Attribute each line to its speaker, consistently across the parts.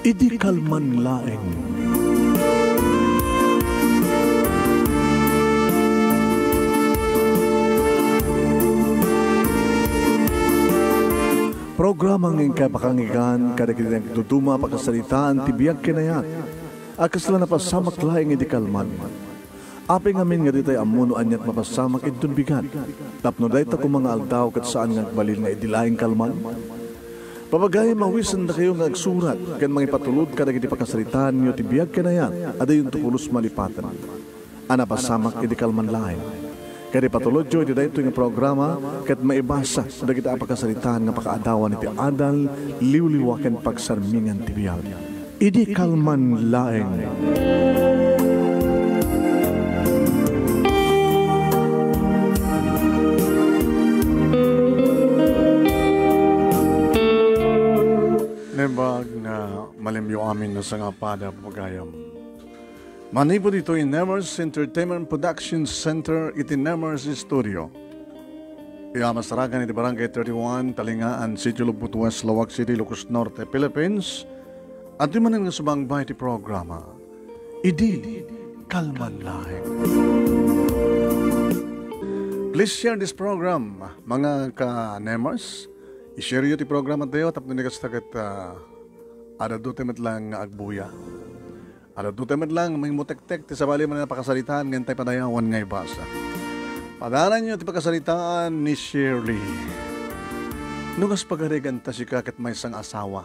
Speaker 1: Idi kalman laeng. Programa ng kapakangigan kada kita ng tutuma pakasalitaan tibiyag kinayat. Akas lang napasamak laing idi kalman. Aping amin nga ditay amuno anyat mapasamak itun bigat. Tapno day ta mga aldaw kat saan nga balil nga idilaing kalman. Papagay mawisan na kayo nga agsurat kan mga ipatulod ka na pakasalitaan nyo tibiyag kinayat. Ada yung tukulos malipatan. Ana pasamak idi kalman laing. Kaya patulod jo di dayto nga programa kat maibasa sa kita apakasalitaan nga pakaadawan iti adal liwliwaken pagsarmingan ti biyag. Idi kalman laeng. Nembag na malimyo amin na sa nga pada pagayam. Manipo dito in Nemers Entertainment Production Center iti Nemers Studio. Iya masaragan iti Barangay 31, Talingaan, City Lubut West, Lawag City, Lucas Norte, Philippines. At di manan nga subang ba iti programa. Idi, kalman lahat. Please share this program, mga ka-Nemers. I-share yun iti programa tayo, tapos nilikas tagat uh, ada dutemet lang nga agbuya. Ada dutemet lang, may mutek-tek, ti sabali man na pakasalitaan, ngantay padayawan nga ibasa. Padanan nyo ti pakasalitaan ni Shirley. Nugas pagarigan ta si kakat may sang asawa.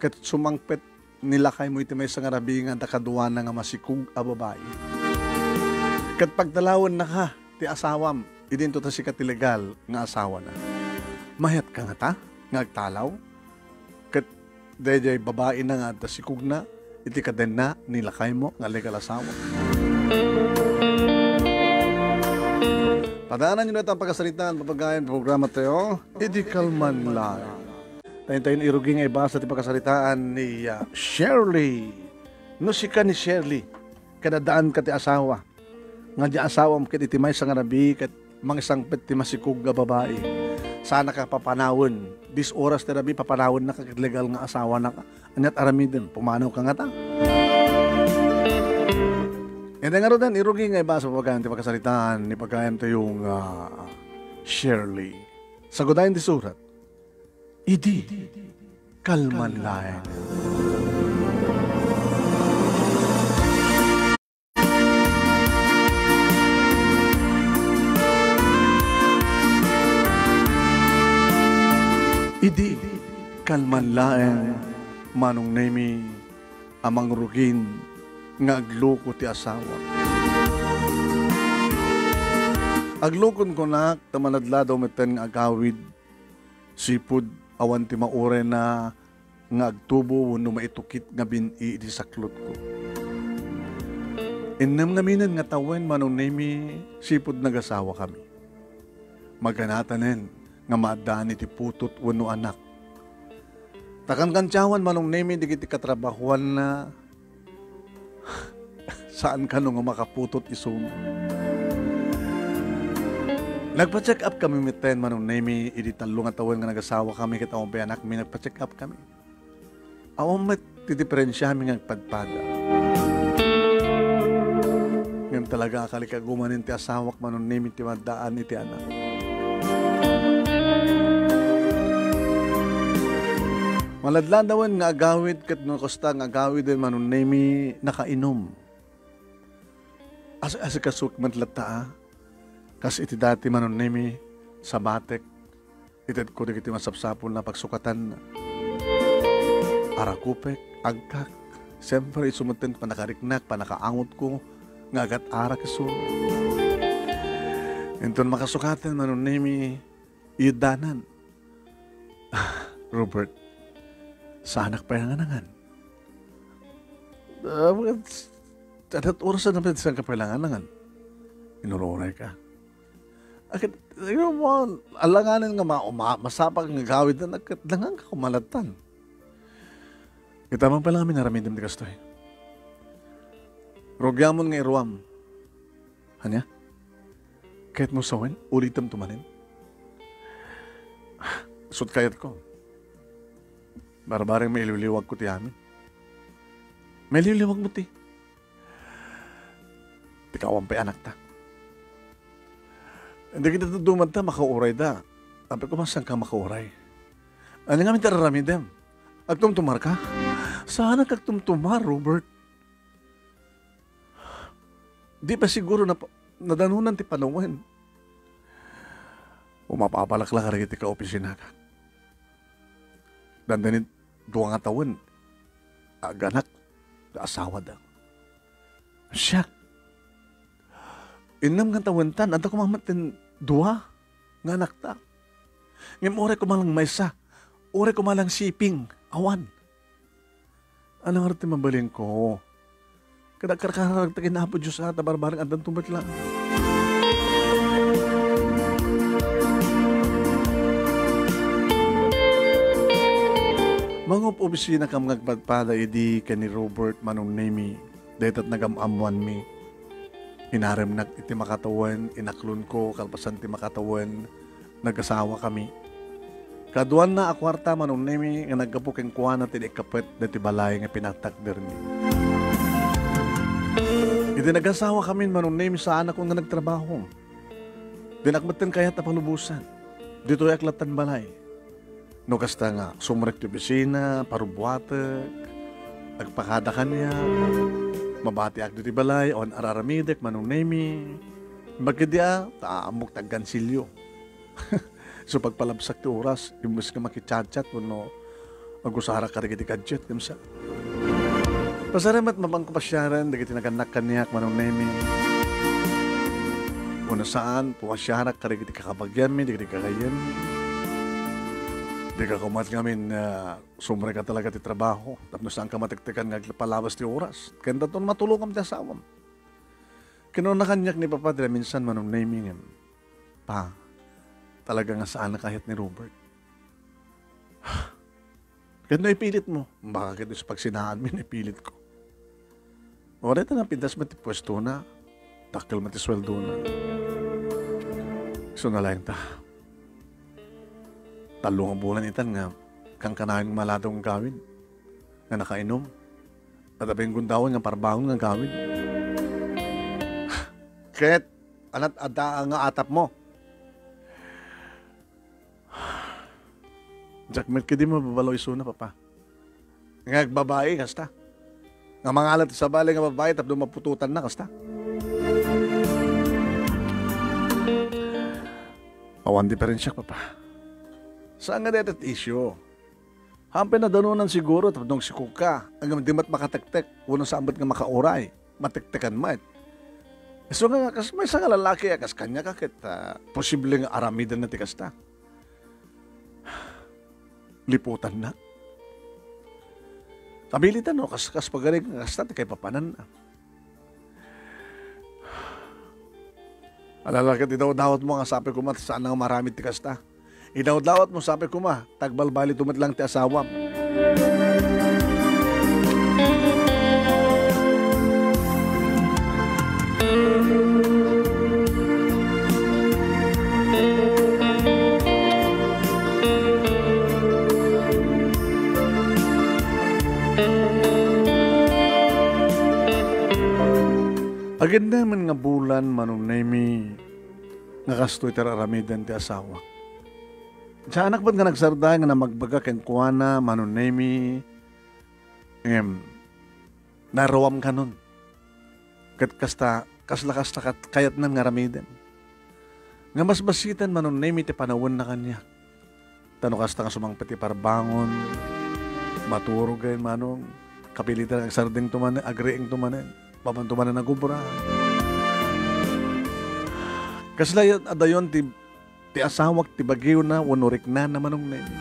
Speaker 1: Kat sumangpet nilakay mo iti may sang arabi nga takaduan na nga masikug a babae. Kat pagdalawan na ka, ti asawam, idinto ta si katilegal nga asawa na. Mayat ka nga ta, nga agtalaw. Kat dayjay babae na nga ta sikug na, iti kaden na nilakay mo nga legal asawa. Padaanan nyo na itang pagkasalitaan, papagayan, programa tayo. Idi kalman lang. Tayo-tayo irugi nga ibasa ti pagkasalitaan ni uh, Shirley. No si ka ni Shirley, kadadaan ka ti asawa. Nga di asawa mo kit iti may sang arabi, kat mga isang pet ti masikug nga babae. Sana ka papanawon. This oras ti rabi, papanawon na ka legal nga asawa na ka. Anyat aramidin, pumanaw ka nga ta. And then nga irugi nga iba sa pagkain ti pagkasalitaan ni pagkain to yung uh, Shirley. Sagudayan di surat. Idi, kalman laeng. Idi, kalman laeng, manong nemi, amang rugin, nga agloko ti asawa. Aglokon ko na, tamanadla daw meten agawid, sipud awan ti maure na nga agtubo wano maitukit nga bini di saklot ko. Innam naminan nga tawen manong nemi sipud nagasawa kami. Maganatanen nga maadani ti putot wano anak. Takan kantyawan manong nemi di kiti katrabahuan na saan ka nung makaputot isum. Nagpa-check up kami miten manong nemi idi talo nga tawon nga nagasawa kami kita mo anak mi nagpa-check up kami. Awon met ti diferensya mi nga padpada. Ngam talaga akali ka gumanin ti asawak manon nemi ti madaan iti anak. Maladlan dawan nga agawid kat no kosta nga agawid manon nemi nakainom. As as kasuk man lata ah. Kas iti dati manon nemi sa batek. Ited ko iti masapsapol na pagsukatan. Arakupek, agkak. Siyempre isumutin panakariknak, panakaangot ko. Nga agat arak iso. Enton makasukatan manon nemi idanan. Robert, sa anak pa yung anangan. Uh, at oras na naman sa kapalanganangan. Inururay ka. Akit, yung mo, alanganin nga ma, ma masapag nga gawid na nagkatlangan ka kumalatan. Kita man pala kami naramidam di kastoy. Rogyamon nga iruam. Hanya? Kahit mo sawin, ulitam tumanin. Sud kayat ko. Barbaring may ililiwag ko ti amin. May liliwag mo ti. Tikawan pa anak ta. Hindi kita duman ta, makauray da. Sabi ko, masang ka makauray? Ano nga mintararami dem? Agtumtumar ka? Sana kagtumtumar, Robert. Di pa siguro na nadanunan ti panawin. Umapapalakla ka rin ka opisina ka. Dandanin duwa nga taon, aganak, asawa daw. Siya. Inam nga taon tan, anta kumamatin duwa, nga anak ta. Ngem ore ko malang maysa, ore ko malang siping, awan. Anong arti mabalin ko? Kada karkarag takin na po Diyos at barbarang andan tumat lang. Mga opisina kam ngagpadpada idi kani Robert manong name Daytat nagamamuan mi. Hinarem nag iti makatawan, inaklon ko, kalpasan ti makatawan, nagasawa kami. Kaduan na akwarta manong nemi nga nagkapok ang kuha na tinikapit na ti balay nga pinatakder ni. Iti nagasawa kami manong nemi sa anak ko nga nagtrabaho. Dinakmatan kaya tapalubusan. Dito ay aklatan balay. No kasta nga, sumrek ti bisina, parubuatek, agpakada kanya, mabati ak ti balay, on araramidek, manong nemi, magkadya, taamok taggansilyo. so pagpalabsak ti oras, imbes ka makichat-chat, no, magusara ka ti kadjet, kamsa. Pasaramat mabang kapasyaran, dagiti naganak kanyak, manong nemi, Una saan, pumasyarak ka rin ti kakabagyan mi, dagiti kakayan mi. Di ka kumat ngamin uh, sumre ka talaga ti trabaho. Tapos saan ka matiktikan nga palabas ti oras. Kaya daton matulungan ti asawam. Kinuna kanyak ni Papa Dre, minsan manong naming him. Pa, talaga nga saan na kahit ni Robert. Na ipilit mo. Baka kito sa pagsinahan mo, ipilit ko. O rito na pintas mo ti pwesto na. Takil mo ti sweldo na. So na lang ta talong bulan itan nga kang kanahing maladong gawin nga nakainom. At abing gundawan nga parbangon nga gawin. Ket anat ada nga atap mo. Jackmet kidi mo babalo isuna papa. Nga babae kasta. Nga mga alat sa balay nga babae tapos mapututan na kasta. Awan diferensya papa Saan nga dapat issue? Hampir na danunan siguro tapos si Kuka. Ang di mat makatektek. Unang sambat nga makauray. Matektekan mat. So nga, kas may isang lalaki, kas kanya ka kit, uh, posibleng aramidan na tikas ta. Liputan na. Kabilitan no, kas, kas pagaling, kas ta, kay papanan na. Alala ka, daw dawat mo nga sabi ko mat, saan nga marami tikas ta. Inawdawat mo, sabi ko ma, tagbalbali tumat lang ti asawam. Agad naman nga bulan manong nami nga kastoy tararamidan ti asawa. Sa anak ba't nga nagsarda nga na magbaga ken kuana manunemi em narawam ka nun. Kat kasta kasla kasta kat kayat nan nga ramiden. Nga mas basitan manunemi ti panawon na kanya. Tano kasta nga sumang pati parbangon, maturo gayon manong, kapilitan ang sarding tumanen, agreeng tumanen, pamantumanen na gubra. Kasla adayon ti ti asawak ti bagyo na wanurik na naman ng nemi.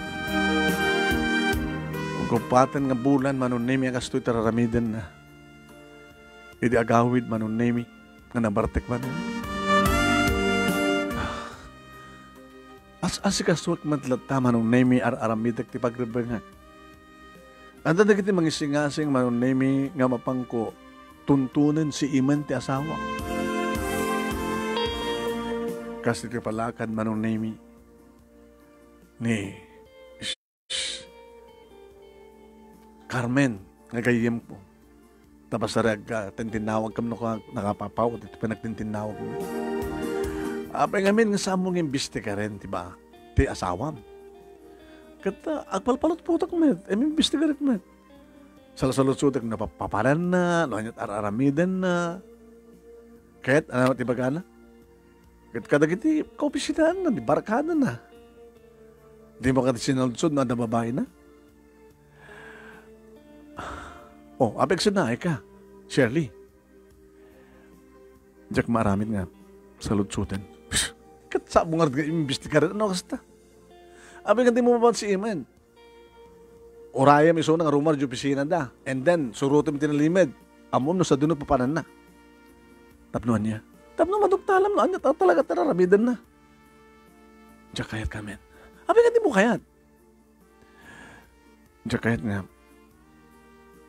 Speaker 1: Gupatan nga bulan manon nemi ang kastoy tararamiden na. Idi agawid manon nemi nga nabartek man. As as kaswak matlata manon nemi ar aramidek ti pagrebengan. Anda na kiti mangisingasing manon nemi nga mapangko tuntunan si iman ti asawa palakan manong nemi ni Carmen nga gayem ko Tapos sa reg, uh, tintinawag kami nung nakapapaw, ito pa nagtintinawag mo. Apay ngamin nga sa among imbiste ka rin, di ba? Ti asawam. Kata, agpalpalot po tak met, eh imbiste ka rin met. Salasalut-sutak na papaparan na, noanyat araramiden na. Kahit, ano, ti bagana? Kahit kada kiti, kaupisidaan na, di barakada na. Di mo kati sinaludsod na babae na. Oh, apek na, ka. Shirley. Jack maramit nga. Salutsutin. Kat sa mo nga imbestigar. Ano kasta? Abi di mo mapan si Iman. Oraya mi so nga rumar jo pisina da. And then, surutin mi tinalimed. Amon no sa dunod papanan na. Tapnuan niya. Tapno madugtalam no. Anya talaga tararamidan na. Jack kayat kamen. Abi nga di mo kayat. Jack kayat nga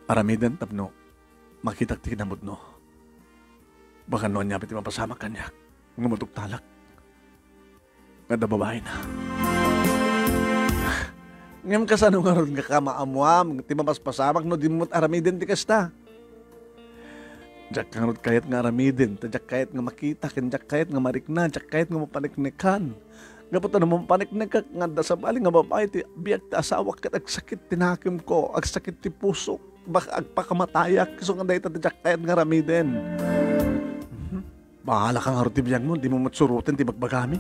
Speaker 1: Aramidan tapno, makitak ti kinamot no. Baka noon niya piti mapasama kanya, nga matugtalak. Nga babae na. Ngam kasano nga ron nga kamaamuam, ti mapaspasamak no, di mo aramidin ti kasta. Diyak ron kayat nga aramidin, tadyak kayat nga makita, kanyak kayat nga marikna, diyak kayat nga mapaniknikan. Nga po tanong mapaniknik ka, nga da sa bali nga babae, ti biyak ti asawa kat ag sakit tinakim ko, ag sakit ti puso, baka agpakamatayak so nga dahil tatadyak kayat nga. Mm-hmm. Bahala kang harot tibiyag mo, di mo matsurutin ti bagbagami.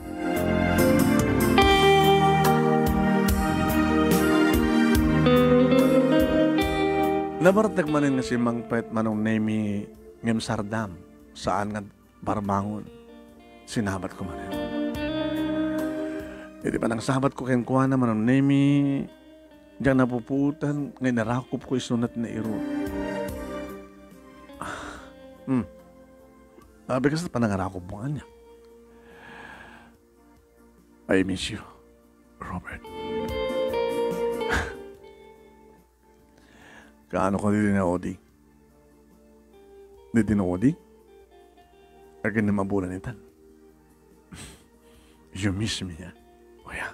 Speaker 1: Nabaratag manin nga si Mang Pet manong name ngem sardam saan nga barmangon. Sinabat ko manin. Iti pa nang sabat ko ken kuha naman ang name Diyan napuputan, ngay narakop ko isunat na iro. Ah, hmm. Sabi kasi panangarakop mo nga niya. I miss you, Robert. Kaano ko din na Odi? Di din Odi? Agad na mabulan itan. you miss me, ha? O yeah.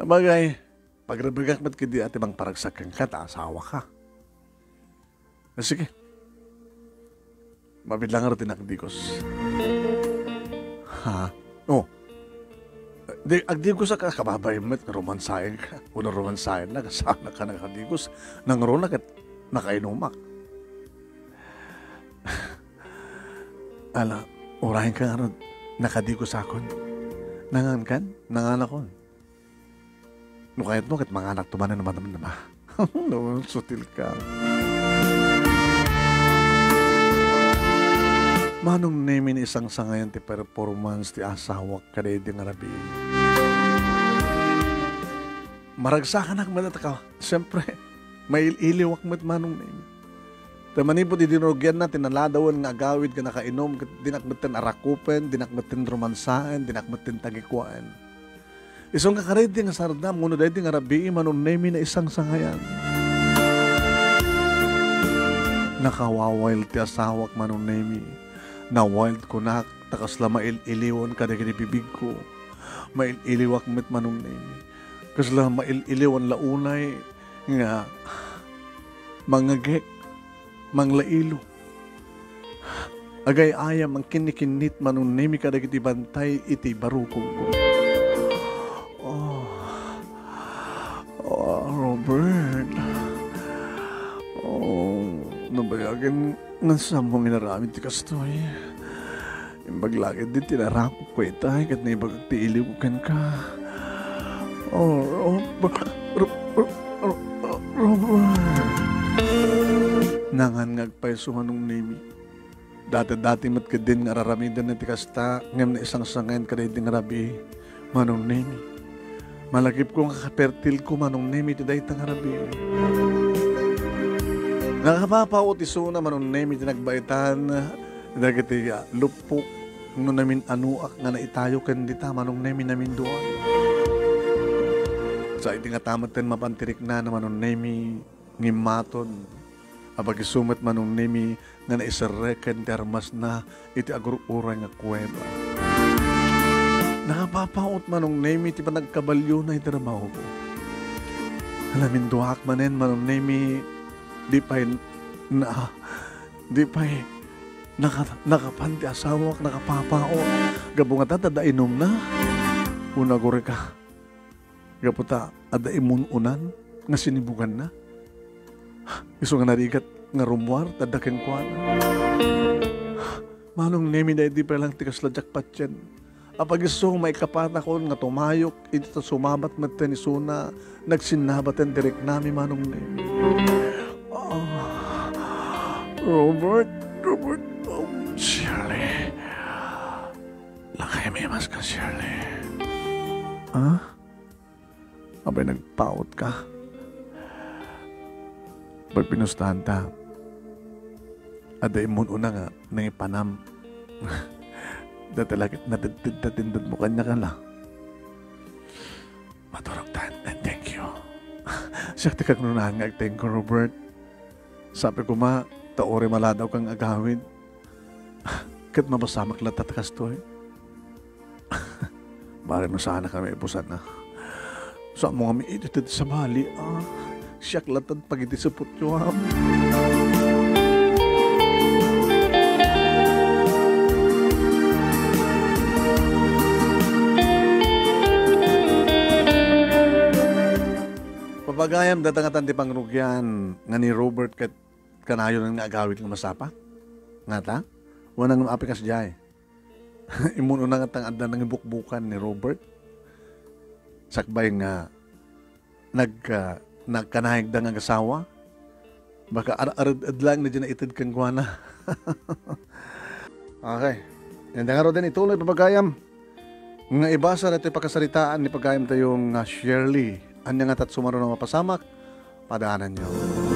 Speaker 1: Bagay, pagrabigak ba't kidi ati bang paragsak kang asawa ka. Sige. Mabit lang rin tinakdikos. Ha? Oh. Di, agdigos ka kababay met romansayan ka. Una romansayan na, kasana ka nakadikos. Nang ron na kat nakainumak. Ala, urahin ka nga ron, nakadikos akon. Nangan kan? Nangan akon. No kahit mo, kahit mga anak tumanan naman naman naman. no, sutil ka. Manong namin isang sangayan ti performance ti asawak kadedi nga rabi. Maragsakan ak manat ka. Siyempre, may iliwak met manong namin. Tamani po di dinurugyan na, tinaladawan nga agawid ka nakainom, dinakmatin arakupen, dinakmatin romansaan, dinakmatin tagikwaan Isong kakaredi nga sardam, nguno dahil nga rabi, manon nemi na isang sangayan. Nakawawild ti asawak manon nemi. Na wild ko na, takas la mail-iliwan ka bibig ko. Mail-iliwak met manon nemi. Kasla mail-iliwan launay nga mangagek, manglailo. Agay ayam ang kinikinit manon nemi ka na bantay iti barukong ko. Robert. Oh, nabayagan nga sa mong inaramit ti kastoy. Imbaglagid din tinarakop ko itay kat na ibag tiiliw ko kan ka. Oh, Robert. Robert. Nangan ngagpay sumanong nimi. Dati-dati mat ka din nga raramidan na ti kasta ngam na isang sangayan ka din rabi manong nimi. Malakip ko nga kapertil ko manong nemi ti day tangarabi. Nakapapaot iso na manong nemi ti nagbaitan dagiti uh, lupok no namin anuak nga naitayo ken dita manong nemi namin duan. Sa iti nga tamaten mapantirik na naman ng nemi ngimaton abag isumat manong nemi nga naisareken ti armas na iti agruuray nga kuweba. Nakapapaot manong nemi ti panagkabalyo na itaramaw ko. Alamin duhak manen manong nemi di pa na di pa naka, nakapanti asawa nakapapao gabunga ta tada inom na una gore ka gaputa ada imununan nga sinibugan na iso nga narigat nga rumwar tada ken kwan manong nemi na di pa lang tikas ladyak patyen apag iso may kapata ko nga tumayok iti sumabat met ni suna nagsinabatan direk nami manong nemi Robert, Robert, oh, Shirley. Lakay may mas ka, Shirley. Ha? Abay, nagpaot ka. Pag pinustahan ta, aday mo una nga, nang ipanam. Datalagit na tatindad mo kanya ka lang. Maturog tan, and thank you. Siya ka nga, thank you, Robert. Sabi ko ma, taore maladaw kang agawin. Kat mabasamak lang tatakas to eh. Bari mo sana kami ipusan na. Sa mo kami ititid sa mali ah. Siyak latad pag iti sa putyo ah. Papagayam datangatan ti pangrugyan nga ni Robert kat kanayo ng agawit ng masapa. Nga ta? Wanang api kas jay. Imuno na nga tang adda ng bukbukan ni Robert. Sakbay nga nag uh, nagkanahig da nga asawa. Baka ar-arad lang na dyan itid kang guana. okay. Yan nga ro din ituloy papagayam. Nga ibasa na ito pakasaritaan ni pagayam tayong uh, Shirley. Anya nga tat sumaro na mapasamak. Padaanan niyo.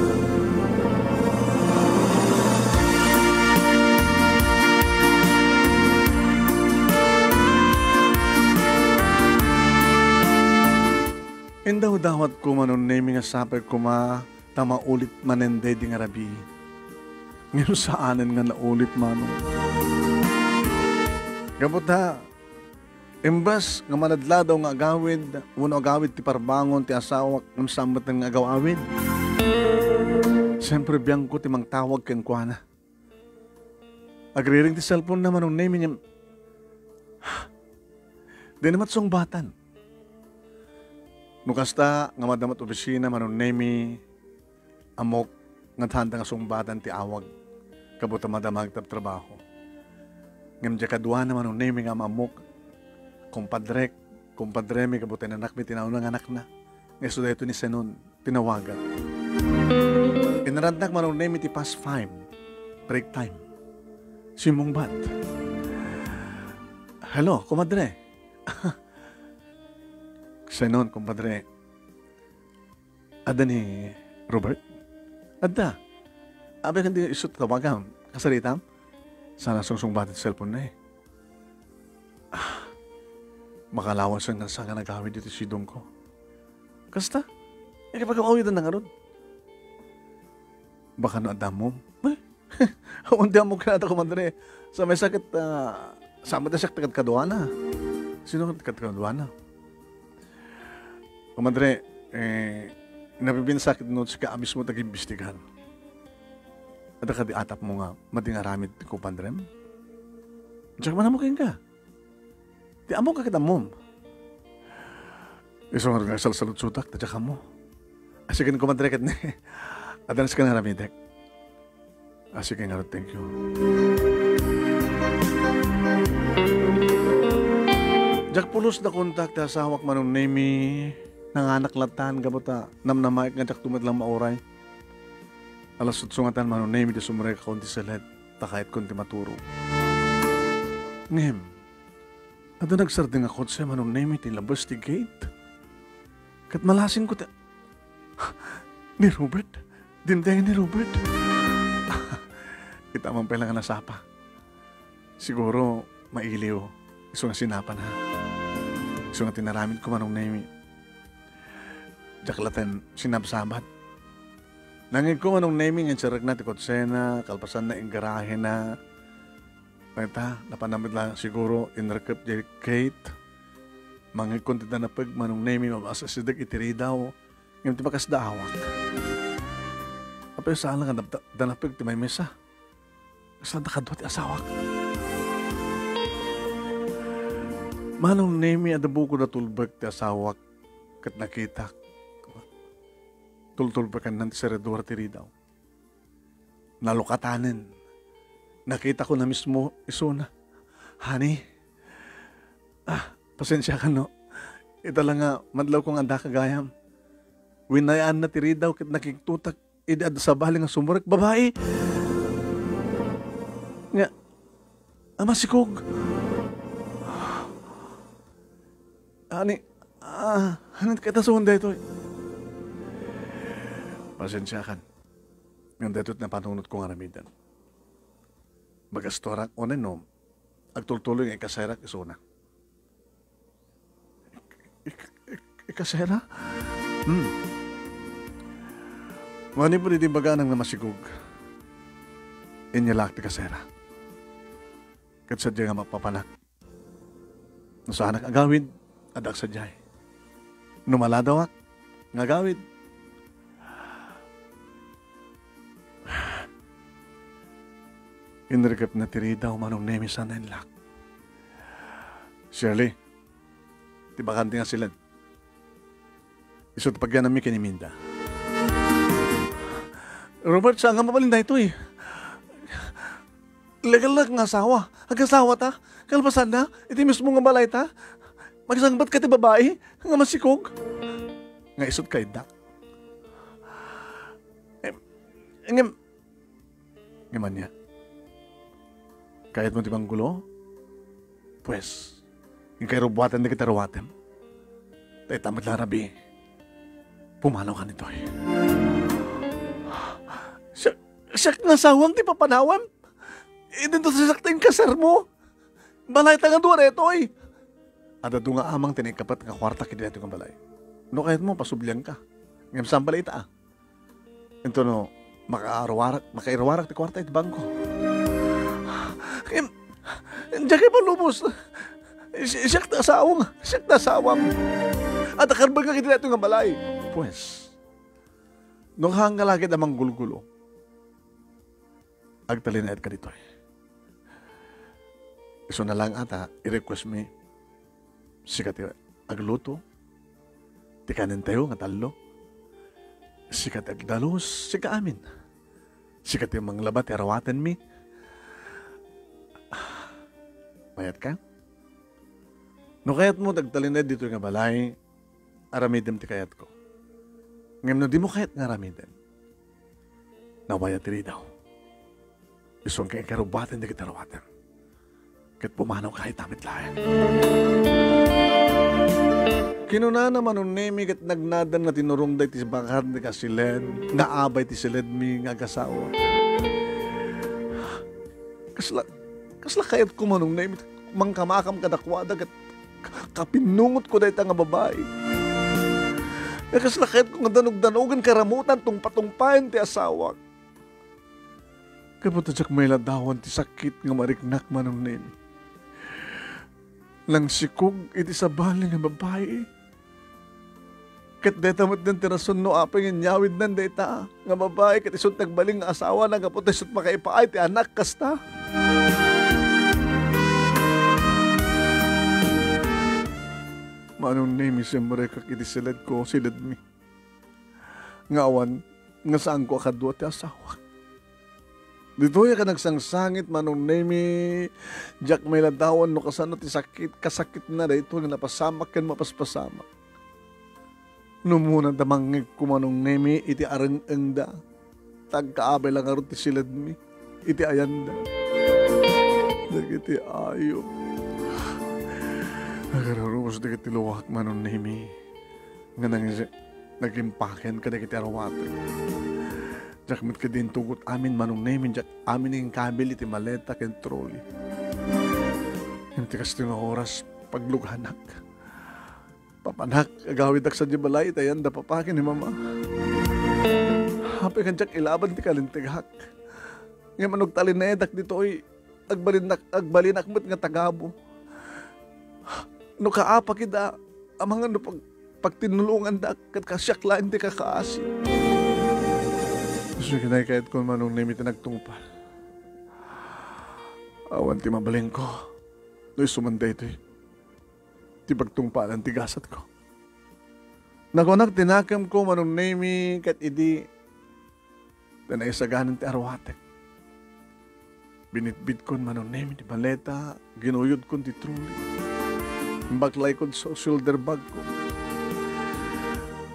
Speaker 1: Dawat ko manon name nga sapay ko ma tama ulit manende di nga rabi. Ngayon saanan nga naulit manong. Gabot ha, imbas nga manadladaw nga agawid, uno agawid ti parbangon ti asawa ng sambat ng agawawid. Siyempre biyang ko ti mang tawag ken kuana. Agriring ti cellphone naman ng name niya. Di naman song batan Nukasta nga madamat opisina manon nemi amok nga tanda nga sumbatan ti awag kabuta madamag tab trabaho. Ngam dya kadwa naman manon nemi nga mamok kumpadrek kumpadremi kabuta na nakmi tinaw ng anak na. Nga ito ni Senon tinawagan. Inarantak manon nemi ti past five break time. Simong bat. Hello, kumadre. Sa noon, kumpadre, ada ni Robert? Ada. Abi hindi isut tawagan. Kasaritam? Sana sungsung batit cellphone na eh. Ah, makalawan sa nga sa nga nagawin dito si Dong ko. Kasta? E kapag awawid na nga ron. Baka no adam mo. Eh, hindi mo ka na kumandre. Sa may sakit, uh, sama na siya tagad kaduana. Sino tagad kaduana? Kumadre, eh, nabibinsak no sa kaamis mo tag-imbestigan. Ada ka atap mo nga, madingaramid ko pandrem. Diyak man mo ka. Di amo ka kita mom. Iso nga rin salsalot sutak, tadya ka mo. Asik ko madre kat ni. Adanas ka na ramidek. Asik nga rin, thank you. Jak pulos na kontak ta sa hawak manong name nanganak latan gabuta namnamay nga tumat lang mauray. Alas sutsungatan mano name di sumre ka konti salet takait konti maturo. Ngem, ada nagsarding ako sa manong name iti labas ti gate. Kat malasin ko ta... ni Robert? Dindeng ni Robert? Kita man pala nga nasapa. Siguro, mailiw. Iso nga sinapan ha. Iso nga tinaramid ko manong name jaklatan sinabsabat. Nangig ko anong naming ang sarag na tikotsena, kalpasan na ingarahe na. Pagta, napanamid lang siguro inrekap di Kate. Mangig ko tita na pag manong naming mabasa sidag itiri daw. Ngayon tibakas daawak. Apay saan lang nga danapig ti may mesa. Saan nakadwa ti asawak. Manong nemi adabu ko na tulbag ti asawak kat nakita. Tultulbag kan nanti sa redor ti ridaw. Nalukatanin. Nakita ko na mismo isuna. Honey, ah, pasensya ka no. Ito lang nga, madlaw kong anda kagayam. Winayaan na tiri daw kit nakiktutak idi ad sa bali nga sumurik babae. Nga, ama si Kog. Ani, ah, hanit kita sa hunda ito. Pasensya kan. Nga deto't na panunod ko nga ramidan. Magastorak o no, agtultuloy nga ikaserak isuna. Ikasera? Hmm. Mani po di baga nang namasigog. Inyalak ti kasera. Kat sadya nga mapapanak. Nasahanak agawid, adak sadyay. Numaladawak, nga gawid. Inrikap na tirida manong nemi sa nanlak. Shirley, tibakanti nga sila. Isot pagyan namin kiniminda. Robert, saan nga mabalin na ito eh? Legal lang nga asawa. Ang-asawa ta. Kalpasan na. Iti mismo nga balay ta. Magsangbat ka ti babae. Nga masikog. Nga isot kay dak. Eh, nga, nga man niya. Kahit mo ti bang gulo, pues, yung kay rubuatan na kita ruwatem, tayo tamad larabi, pumanaw ka nito eh. Siya, siya nga sawang ti papanawam. E dito sa sakting kasar mo. Balay ta nga doon ito eh. Ada nga amang tinikapat nga kwarta dito nga balay. No kahit mo pasubliang ka. Ngam saan balay ta ah. Ito no, makaarawarak, makairawarak ti kwarta iti bangko. Kayo malubos. Siyak na asawang, siyak na asawang. At akarbag nga kiti dito nga balay. Pues, nung hangalagid amang gulgulo, agtalinaid ka dito eh. Iso na lang ata, i-request me, sikat agluto, ti kanin tayo nga talo, sikat agdalos, sika amin. Sikat yung mga labat, irawatan mi. Mayat ka? No kayat mo, dagtalinay dito nga balay, aramidem ti kayat ko. Ngayon no, di mo kayat nga aramidem. Nawaya tiri daw. Isong kay karubatan di kita rawatan. Kat pumanaw kahit tamit lahat. Kinuna naman nung nemi kat nagnadan nga tinurong day ti bakar di kasiled, nga abay ti siled mi nga kasawa. Kasla, kasla kayat ko manong nemi, mangkamakam kadakwada kat kapinungot ko day nga babae. Kasla kayat ko nga danog-danogan karamutan tong patungpayan ti asawa. Kaputo siya may ladawan ti sakit nga mariknak manong nemi. Lang sikog iti sabali nga babae. Kat deta mo't din tirason no apay nga nyawid nan deta. Nga babae kat isot nagbaling nga asawa na kaputo isot makaipaay ti anak kasta. Manong nemi siyempre kak iti silad ko silad mi. Ngawan nga saan ko akadwa ti asawa. Dito ya ka nagsangsangit manong nemi Jack may ladawan no kasano ti sakit kasakit na dito nga napasamak ken mapaspasamak. No muna damangig ko manong nemi iti arang da tagkaabay lang aron ti silad mi iti ayanda. Dagiti ayo. Nagararumos dagiti luwak manong nemi nga nang nagimpaken ka dagiti arawatan. Jack mit ka din tugot amin manong nemin Jack amin yung kabil iti maleta ken trolley. Hindi kasi nga oras paglughanak. Papanak, agawid ak sa di balay, tayan da papakin ni mama. Happy kan Jack ilaban ti kalintighak. Nga manog talinedak dito ay agbalinak agbalinak met nga tagabo. No kaapa kita amang ano pag pagtinulungan da kat kasyak lain ti kakaasi. So kinaykayat ko manong nimi tinagtungpal. Awan ti mabaling ko. No'y sumanday ito Ti pagtungpalan ti gasat ko. Nakunak tinakam ko manong nimi kat idi saganan ti arwatek. Binitbit kon manong nimi ti paleta, ginuyod kon ti truly. Baklay kon sa shoulder bag ko.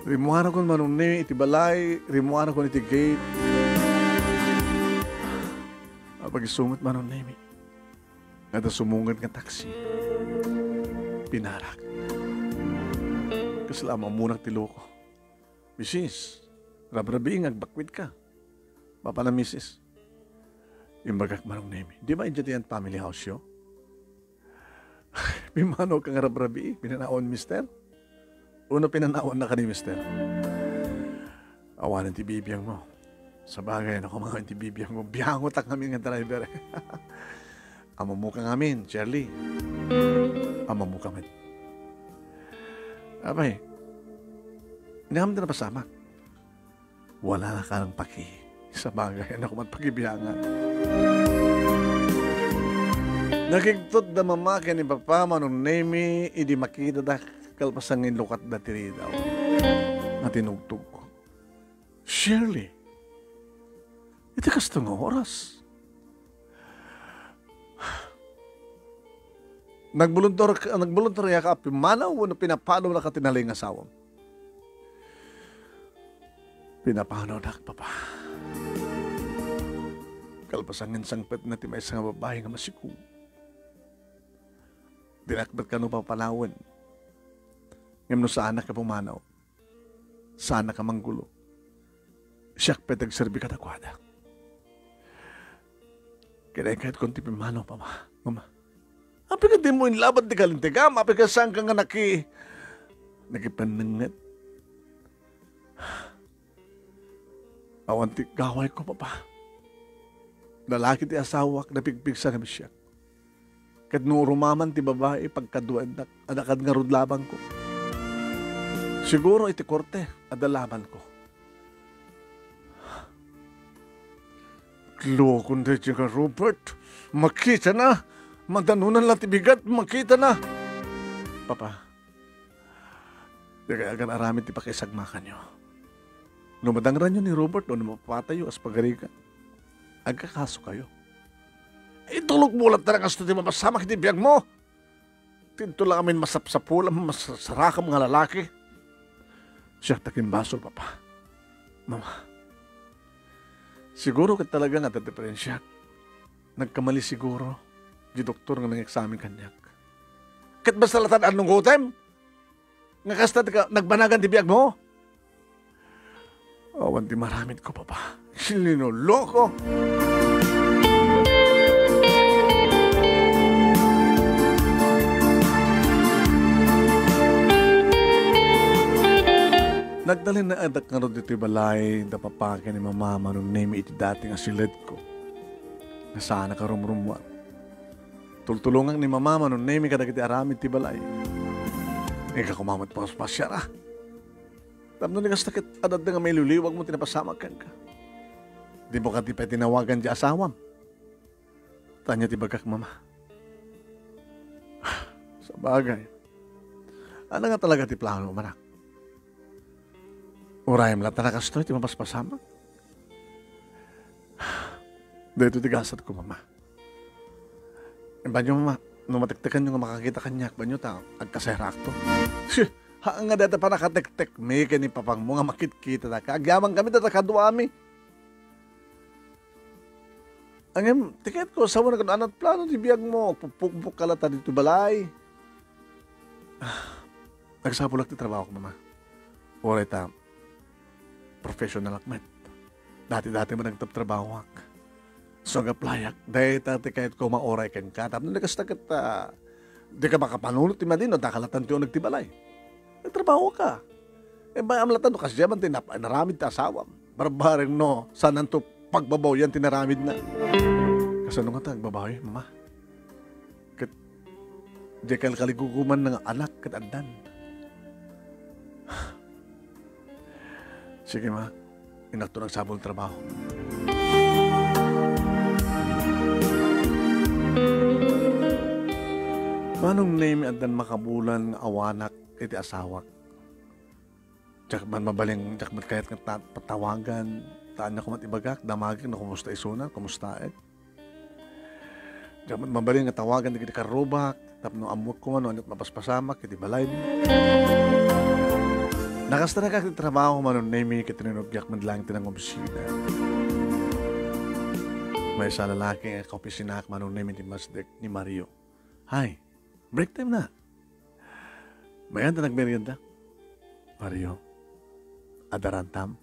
Speaker 1: Rimuana kon manong nimi iti balay, rimuana kon iti gate. Pag isungot manong nimi. Nga sumungan nga taksi. Pinarak. Kasalaman munang tiloko. Misis, rabrabiing agbakwit ka. Papa na misis. Yung bagak manong nemi. Di ba yung family house yo? Pimano kang rabrabi, pinanaon mister? Uno pinanaon na ka ni mister. Awanan ti bibiyang mo. Sa bagay na kumain ti bibiyang mo. Biyangot ang kami nga driver. Amo mo kang amin, Charlie. Amo mo kami. Abay, Niham na pasama. Wala na ka ng paki sa bagay na kumat pakibiyangan. Nakigtot da mamaki ni Papa manong nemi, idi makita da kalpasangin lukat da tiri daw. Na ko. Shirley, iti kastong oras. Nagbuluntor nagbuluntor ya ka pimanaw no pinapalo na katinaling asawam. Pinapano na papa. Kalpasangin sangpet na ti may nga babae nga masiku. Dinakbat ka no papanawan. Ngam no sana ka pumanaw. Sana ka manggulo. Siyak petag serbi ka takwada. Kaya kahit konti pimanaw pa ma. Mama. Api ka di mo inlabat di kalintigam. Api ka saan ka nga naki... Nakipanangat. Awan ti gaway ko papa. Lalaki ti asawak na pigpig sa siya. Kad no rumaman ti babae pagkaduan na anakad nga rudlaban ko. Siguro iti korte adalaman ko. Loko na ka Robert. Makita na. Madanunan lang tibigat, makita na. Papa, di kaya agan aramid ti pakisagmakan nyo. Numadangran nyo ni Robert o namapatayo as pagariga. Agkakaso kayo. Itulog mo lang talaga sa mga masama kiti biyag mo. Tinto lang amin masapsapulam, masaraka mga lalaki. Siya takin basol, papa. Mama, siguro ka talaga nga diferensya. Nagkamali siguro di doktor nga nang examen kanyak. Kat ba salatan anong gutem? Nga kasta ka, nagbanagan di biyag mo? Awan di maramit ko, papa. Silino, loko. Nagdalin na adak nga ro dito balay, da papakin ni mama manong name iti dating asilid ko. Nasana ka rumrumuan. Tultulungan ni mama nun nemi kada kiti aramid ti balay. Ika kumamat pa pa siya ra. Tapno ni kastakit adad nga may luliwag mo tinapasamag kan ka. Di mo ka ti pa tinawagan di asawam. Tanya ti bagak mama. Sa bagay. Ano nga talaga ti plano manak? Urayam lang talaga ito, ti mapaspasama. Dito ti gasat ko, mama. Banyo ma, no matiktikan nyo nga makakita kanyak, banyo ta, agkaserakto. ha nga data pa nakatektek, may kani papang mo nga makitkita na ka. Agyaman kami data kaduami. Ang em, tiket ko, sa mga anat plano di biyag mo, pupukpuk ka lata dito balay. Nagsapulak ti trabaho ko, mama. Oray ta, professional akmet. Dati-dati mo nagtap-trabaho ak So nga playak, dahi tati kahit ko maoray ken ka, tapos nagkastakat uh, di ka makapanunot ti madino, dakalatan ti o nagtibalay. Nagtrabaho ka. Eh ba amlatan no kasi yaman tinap, naramid ta asawam. Barbareng no, sanan to pagbabaw yan tinaramid na. Kasi ano nga ta, babaw mama. Kat, di ka kaliguguman ng anak kat andan. Sige ma, inakto nagsabol trabaho. Manong name at dan makabulan nga awanak iti asawak. Tsak man mabaling, tsak man kayat nga ta- patawagan, taan niya kumat ibagak, damagin na kumusta isunan, kumusta et. Tsak man mabaling nga tawagan, di karubak, tapno amok ko man, ano mapaspasamak, iti balay. Nakasta na kaki trabaho manon name kiti ninugyak man lang tinang opisina. May isa lalaki nga kaopisinak manon name ti Masdek ni Mario. Hi, break time na. May anda nagmerienda? Mario, adarantam?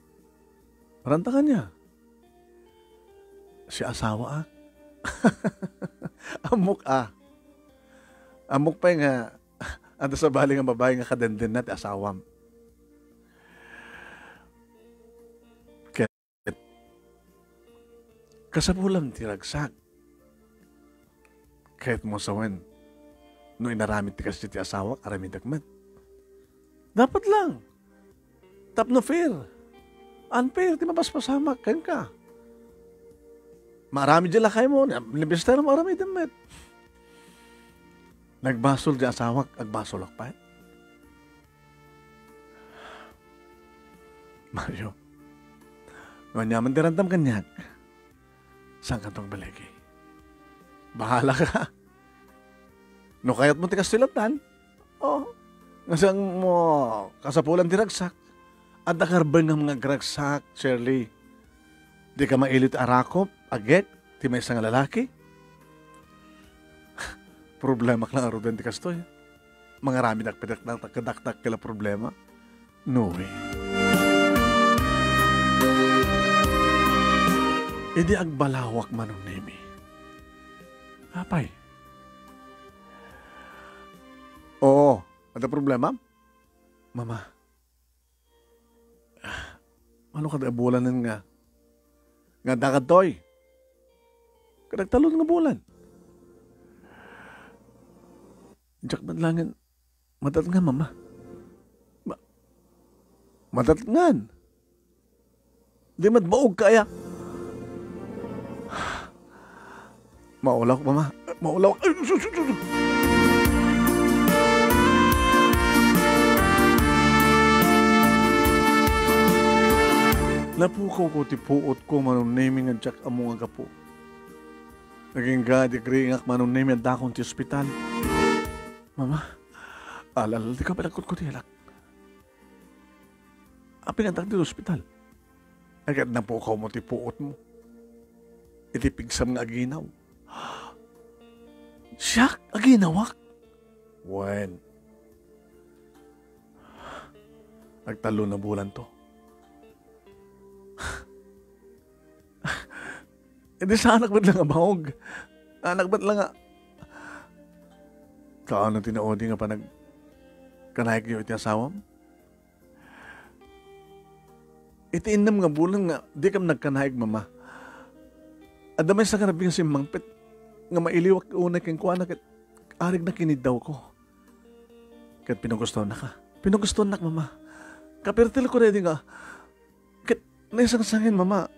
Speaker 1: Ranta ka niya. Si asawa ah. Amok ah. Amok pa nga, ando sa bali nga babae nga kadenden na ti asawam. Kasapulam ti ragsak. Kahit mo sawen, no inaramit ti kasi ti asawa, aramid dagmat. Dapat lang. Tap no fair. Unfair, ti mapaspasamak kan ka. Marami dyan lakay mo. Libester mo marami damit. Nagbasol di asawak, agbasol akpay. Mario, manyaman di randam kanyak. Saan ka tong balegi? Bahala ka. No kayat mo ti kastilatan. Oh, Ngasang mo kasapulan ti ragsak. At nakarbang ng mga gragsak, Shirley. Di ka mailit arakop, aget, ti may isang lalaki. problema ka lang arudan ti kastoy. Mga rami nakpadak na kadaktak kila problema. No way. Hindi agbalawak manong nemi. Apay. Oo. Ada problema? Mama. Ano ka bulan nga? Nga dakad toy. Kadagtalon nga bulan. Diyak madlangan. Madat nga, mama. Ma madat nga. Di madbaog kaya. Maulaw, mama. Maulaw. Napukaw ko ti puot ko manong naming ang tsak among aga po. Naging gadi kringak manong naming ang dakong ti ospital. Mama, alala di ka palagkot ko ti halak. Apin ang ti ospital. Agad napukaw mo ti puot mo. Iti pigsam nga aginaw. Siyak, aginawak. When? Nagtalo na bulan to. Hindi sa anak ba't lang nga bahog? Anak ba't lang nga? Kaano tinaodi nga pa nag kanayag niyo iti asawam? Iti inam nga bulan nga, di kam nagkanayag mama. Adamay sa karabing si mangpit nga mailiwak una keng kuana kat arig na kinid daw ko. Kat pinugusto na ka. Pinugusto na mama. Kapirtil ko ready nga. Kat naisang sangin mama.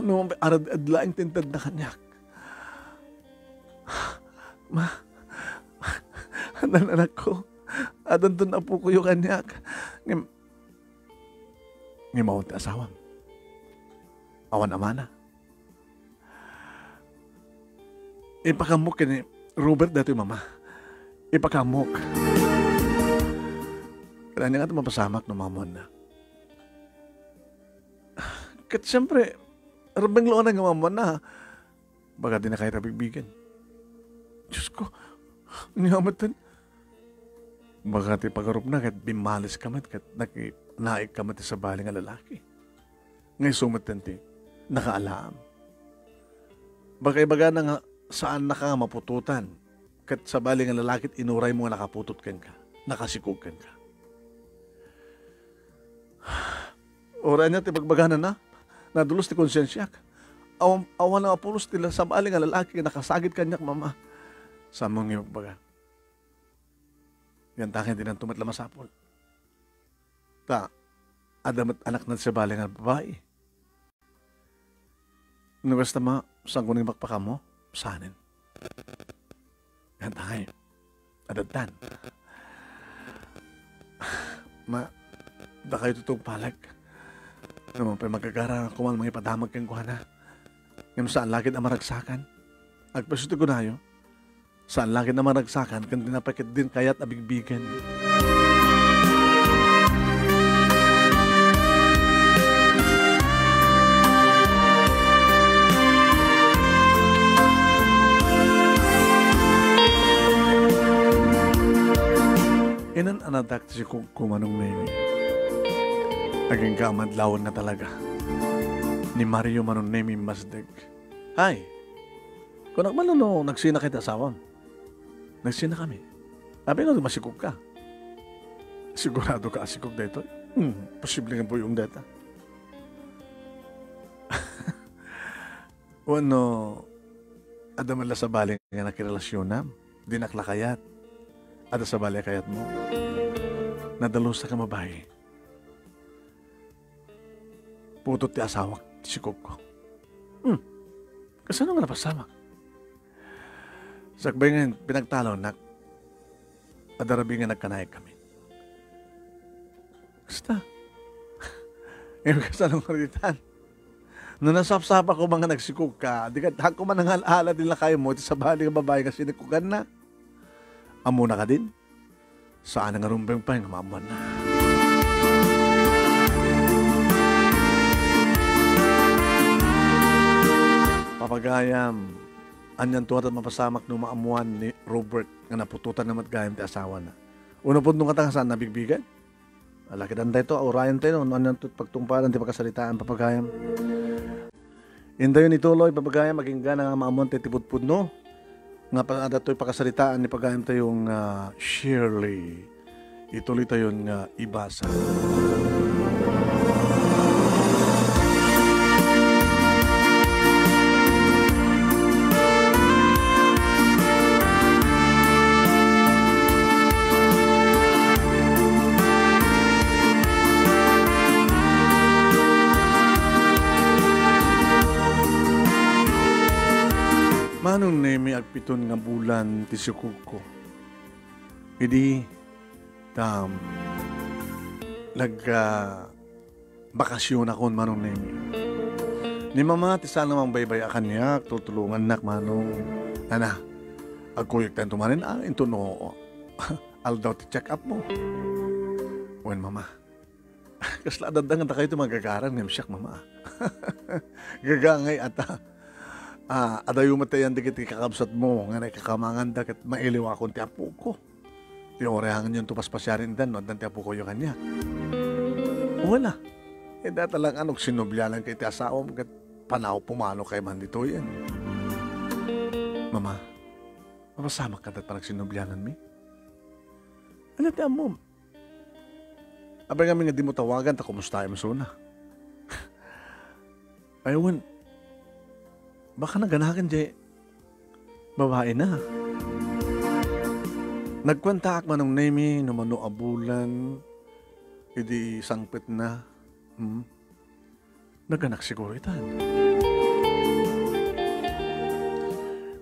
Speaker 1: Ang arad adlaing tintad na kanyak. Ma, anan anak ko. Adan doon na po ko yung kanyak. Ngim, ngim ti asawam. Awan amana. Ipakamok kini Robert dati mama. Ipakamok. Kaya nga ito mapasamak ng mamon na. Kat siyempre, rabang loon nga mamon na. Baka di na kayo nabigbigan. Diyos ko, niyamatan. Baka ti pagarup na, kat bimalis kamat, naki, naik kamat sa bali nga lalaki. Ngay sumatan ti, nakaalaam. Baka ibaga na nga, saan na ka mapututan. Kat sa bali nga lalaki, inuray mo nakaputot kan ka. Nakasikog ka. Ora niya ti na. Nadulos ti konsensyak. Awan, awan na apulos tila sa bali nga lalaki nakasagit kanyak mama. Sa mong yung baga. Yan takin din ang tumatla masapol. Ta, Adam at anak na siya bali nga babae. Nugas na ma, saan ko nang bakpaka mo? Sanin. Yan tayo. Adadtan. Ma, da kayo tutong palag. Naman pa magagara kuman mga ipadamag kang kuhana. Ngayon saan lagi na maragsakan? Agpasuto ko na yun. Saan lagi na maragsakan kung dinapakit din kaya't abigbigan. Inan anadak si kumanong nemi. Aging kamadlawan na talaga. Ni Mario manon nemi masdeg. Hay, kung nagmanuno, nagsina kita asawan. Nagsina kami. Sabi nga, masikog ka. Sigurado ka asikog dito? Hmm, posible nga po yung data. Wano, adamala sa bali nga nakirelasyon na, dinaklakayat, ada sa bali kayat mo, nadalo sa kamabay. Putot ti asawak, sikog ko. Hmm, kasano nga napasama? Sakbay nga pinagtalo na adarabi nga nagkanay kami. Basta. Ngayon kasano nga ritan. Nung nasapsapa ko mga nagsikog ka, di ka, hako man ang hala din lang kayo mo, sa bali nga babae kasi nagkugan na. Amo na ka din. Saan nga yung mamuan na. Papagayam, anyan tuwa at mapasamak no maamuan ni Robert nga napututan na matgayam ti asawa na. Uno po nung katangasan nabigbigan. Alaki dan tayo to, aurayan tayo no, anyan to pagtungpalan ti pagkasalitaan papagayam. Indayon ituloy papagayam maging gana nga maamuan ti tipudpud no. Nga pa adato'y pakasalitaan ni pagayam tayong uh, Shirley. Ituloy tayon nga ibasa. Agpiton nga bulan ti sukog Idi tam nag uh, bakasyon ako manong nemi. Ni mama ti sana mang baybay akan niya tutulungan nak manong ana agkuyog tayo tumanin ah into no al daw ti check up mo. Wen mama. Kasla dadang ta kayo magagaran ngem siyak mama. Gagangay ata ah, adayo matayan dikit kakabsat mo, nga na kakamangan da kat mailiw akong ti apo ko. Yung orehangan yung tupas pasyarin dan, no, dan ti apo ko yung kanya. Wala. Eh, data lang anong sinubyalan kay ti asawa mo, kat panaw pumano kay man dito yan. Mama, mapasama ka dat parang sinubyalan mi? Ano ti mo? Abay nga nga di mo tawagan, ta kumusta mo suna? Ayawan, baka naganakan di babae na. Nagkwanta ak manong nemi no mano abulan idi sangpit na. Hmm? Naganak siguro itan.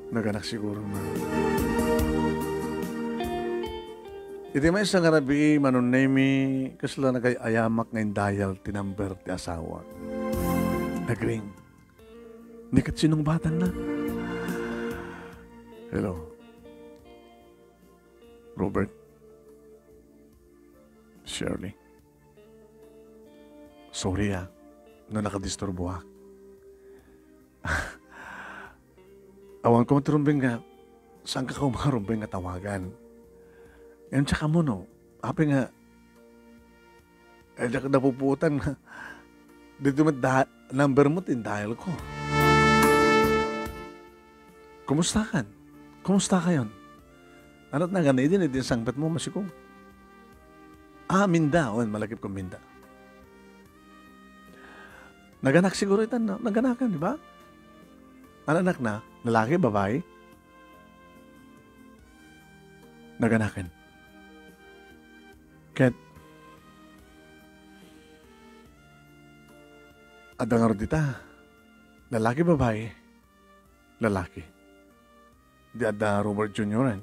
Speaker 1: Naganak siguro na. Iti may isang arabi manon nemi kasla nagay ayamak ngayon dial tinamber ti asawa. Nagring. Hindi kat sinong batan na. Hello. Robert. Shirley. Sorry ah. No nakadisturbo ah. Awan ko maturumbing nga. Saan ka ka umarumbing nga tawagan? Yan tsaka mo no. Api nga. Eh, napuputan nga. Dito mo da- number mo tin dial ko. Kumusta kan? Kumusta ka yon? Ano't na ganay din, din sangpet mo masikong. Ah, minda. O, malakip ko minda. Naganak siguro ito, no? naganakan, di ba? Ano anak na? Lalaki, babae? Naganakan. Kat, Adang dita. Lalaki babae? Lalaki. Ada Robert Jr. an.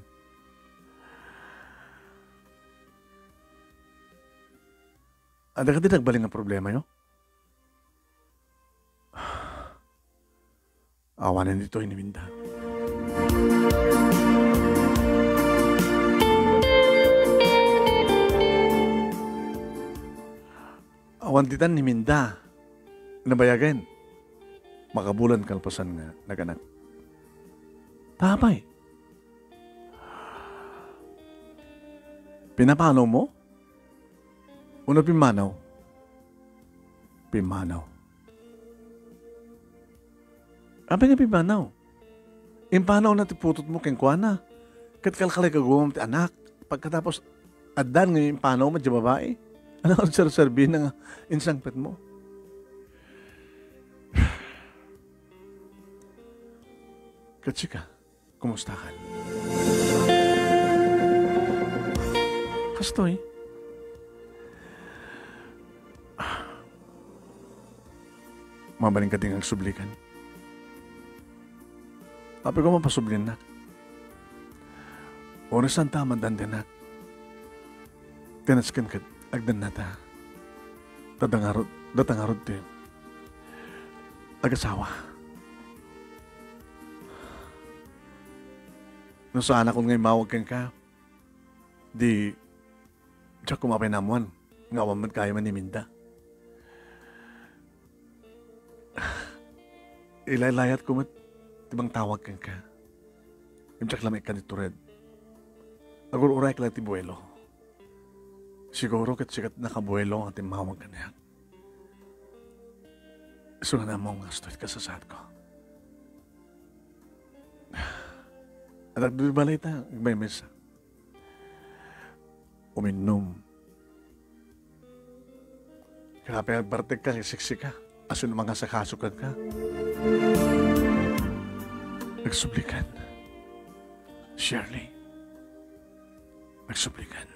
Speaker 1: Ada ka din nagbaling ng problema yo? Awanan dito iniminda. Awan titan ni Minda. Nabayagan. Makabulan kalpasan nga naganak. Tapay. Pinapanaw mo? Una pimanaw? Pimanaw. Abi nga pimanaw. Impanaw na tiputot mo keng kuana. Kat kalkalay ka gumam ti anak. Pagkatapos adan nga impanaw mo di babae. Ano ang sir-serbi ng insangpet mo? Katsika, kumusta ka? Kastoy? Mabaling ka ang sublikan. Api ko mapasublin na. Oras ang tama dandanak. Tinaskan ka agdan nata. Tadangarod, datangarod din. Agasawa. No sana kung ngayon mawag kang ka, di, siya kumapay namuan, nga waman kaya man ni Minda. Ilaylayat ko mat, tibang tawag kang ka. Imtsak lamay ka ni Tured. Agur-uray ka lang ti buwelo. Siguro kat sikat nakabuelo ang ating mawag ka niya. So na mo nga ka sa sad ko. At nagbibalay ta, may mesa. Uminom. Grabe ang bartek ka, isiksi ka. Aso na mga sakasukan ka. Nagsublikan. Shirley. Nagsublikan.